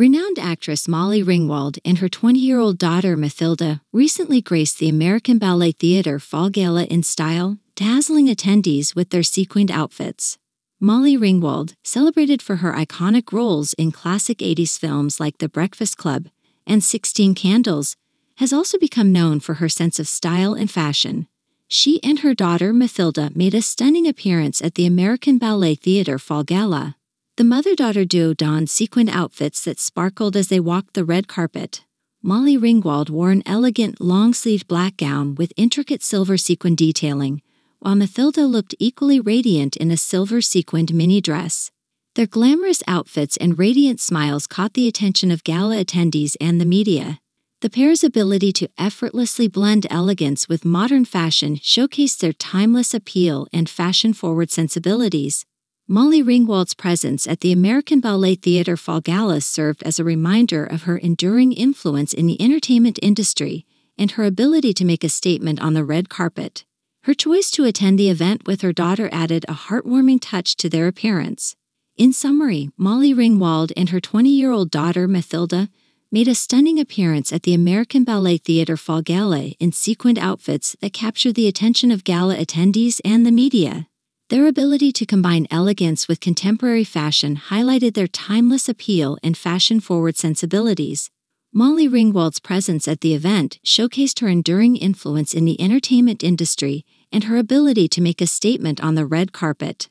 Renowned actress Molly Ringwald and her 20 year old daughter Mathilda recently graced the American Ballet Theatre Fall Gala in style, dazzling attendees with their sequined outfits. Molly Ringwald, celebrated for her iconic roles in classic 80s films like The Breakfast Club and 16 Candles, has also become known for her sense of style and fashion. She and her daughter Mathilda made a stunning appearance at the American Ballet Theatre Fall Gala. The mother daughter duo donned sequined outfits that sparkled as they walked the red carpet. Molly Ringwald wore an elegant, long sleeved black gown with intricate silver sequin detailing, while Mathilda looked equally radiant in a silver sequined mini dress. Their glamorous outfits and radiant smiles caught the attention of gala attendees and the media. The pair's ability to effortlessly blend elegance with modern fashion showcased their timeless appeal and fashion forward sensibilities. Molly Ringwald's presence at the American Ballet Theatre Fall Gala served as a reminder of her enduring influence in the entertainment industry and her ability to make a statement on the red carpet. Her choice to attend the event with her daughter added a heartwarming touch to their appearance. In summary, Molly Ringwald and her 20 year old daughter, Mathilda, made a stunning appearance at the American Ballet Theatre Fall Gala in sequined outfits that captured the attention of gala attendees and the media. Their ability to combine elegance with contemporary fashion highlighted their timeless appeal and fashion forward sensibilities. Molly Ringwald's presence at the event showcased her enduring influence in the entertainment industry and her ability to make a statement on the red carpet.